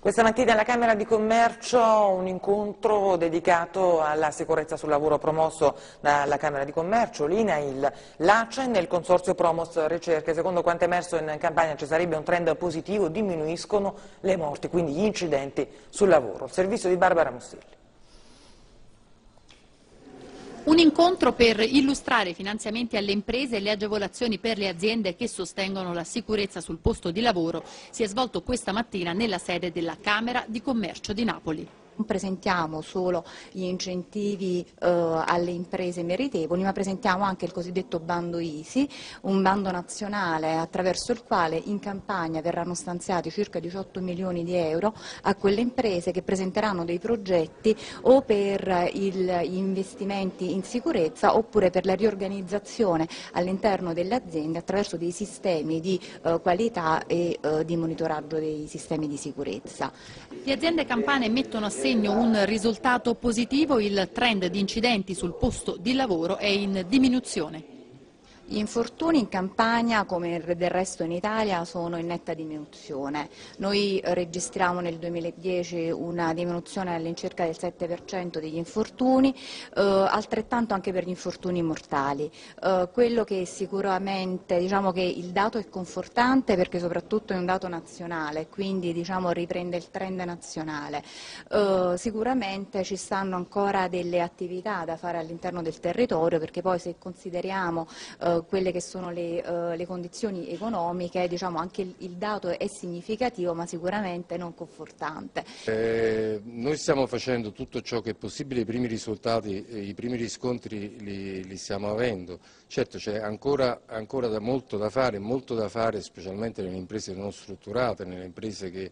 Questa mattina alla Camera di Commercio un incontro dedicato alla sicurezza sul lavoro promosso dalla Camera di Commercio, l'INAIL, l'ACEN e il Consorzio Promos Ricerche. Secondo quanto emerso in campagna ci sarebbe un trend positivo, diminuiscono le morti, quindi gli incidenti sul lavoro. Il servizio di Barbara Mussilli. Un incontro per illustrare i finanziamenti alle imprese e le agevolazioni per le aziende che sostengono la sicurezza sul posto di lavoro. Si è svolto questa mattina nella sede della Camera di Commercio di Napoli non presentiamo solo gli incentivi eh, alle imprese meritevoli, ma presentiamo anche il cosiddetto bando ISI, un bando nazionale attraverso il quale in campagna verranno stanziati circa 18 milioni di euro a quelle imprese che presenteranno dei progetti o per il, gli investimenti in sicurezza oppure per la riorganizzazione all'interno delle aziende attraverso dei sistemi di eh, qualità e eh, di monitoraggio dei sistemi di sicurezza. Le aziende campane mettono a segno un risultato positivo, il trend di incidenti sul posto di lavoro è in diminuzione. Gli infortuni in Campania, come del resto in Italia, sono in netta diminuzione. Noi registriamo nel 2010 una diminuzione all'incirca del 7% degli infortuni, eh, altrettanto anche per gli infortuni mortali. Eh, quello che sicuramente, diciamo che il dato è confortante perché soprattutto è un dato nazionale, quindi diciamo, riprende il trend nazionale. Eh, sicuramente ci stanno ancora delle attività da fare all'interno del territorio perché poi se consideriamo eh, quelle che sono le, uh, le condizioni economiche, diciamo anche il, il, dato è significativo ma sicuramente non confortante. Eh, noi stiamo facendo tutto ciò che è possibile, i primi risultati, i primi riscontri li, li stiamo avendo. Certo c'è ancora, ancora da molto da fare, molto da fare specialmente nelle imprese non strutturate, nelle imprese che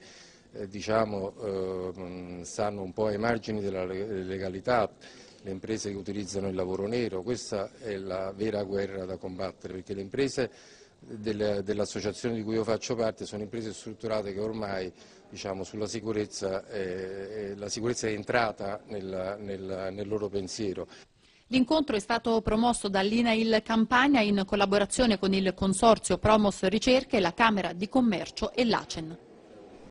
eh, diciamo, eh, stanno un po' ai margini della legalità le imprese che utilizzano il lavoro nero, questa è la vera guerra da combattere perché le imprese dell'associazione di cui io faccio parte sono imprese strutturate che ormai diciamo, sulla sicurezza, eh, la sicurezza è entrata nel, nel, nel loro pensiero. L'incontro è stato promosso dall'INAIL Campania in collaborazione con il Consorzio Promos Ricerche, la Camera di Commercio e l'ACEN.